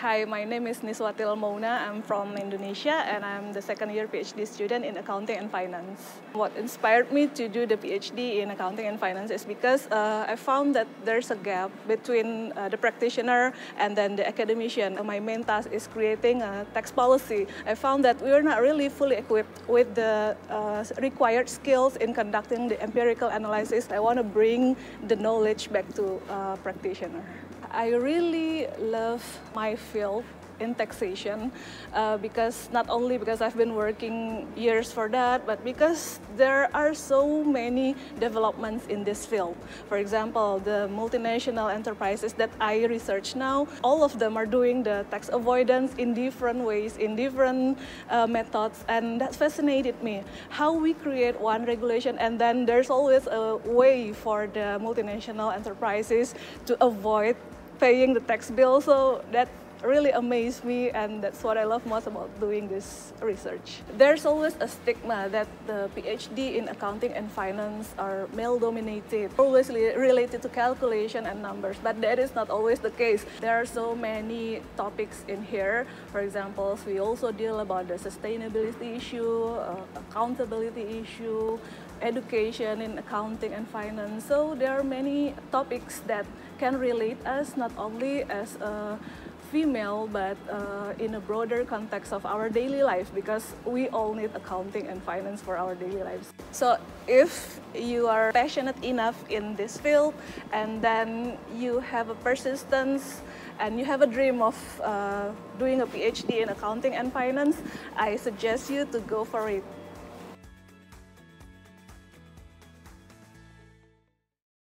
Hi, my name is Niswatil Mouna. I'm from Indonesia and I'm the second year PhD student in accounting and finance. What inspired me to do the PhD in accounting and finance is because uh, I found that there's a gap between uh, the practitioner and then the academician. My main task is creating a tax policy. I found that we are not really fully equipped with the uh, required skills in conducting the empirical analysis. I want to bring the knowledge back to uh, practitioner. I really love my field in taxation uh, because not only because I've been working years for that, but because there are so many developments in this field. For example, the multinational enterprises that I research now, all of them are doing the tax avoidance in different ways, in different uh, methods, and that fascinated me. How we create one regulation and then there's always a way for the multinational enterprises to avoid paying the tax bill. So that really amazed me and that's what I love most about doing this research. There's always a stigma that the PhD in accounting and finance are male dominated, always related to calculation and numbers, but that is not always the case. There are so many topics in here. For example, we also deal about the sustainability issue, uh, accountability issue, education in accounting and finance. So there are many topics that can relate us not only as a female but uh, in a broader context of our daily life because we all need accounting and finance for our daily lives. So if you are passionate enough in this field and then you have a persistence and you have a dream of uh, doing a PhD in accounting and finance, I suggest you to go for it.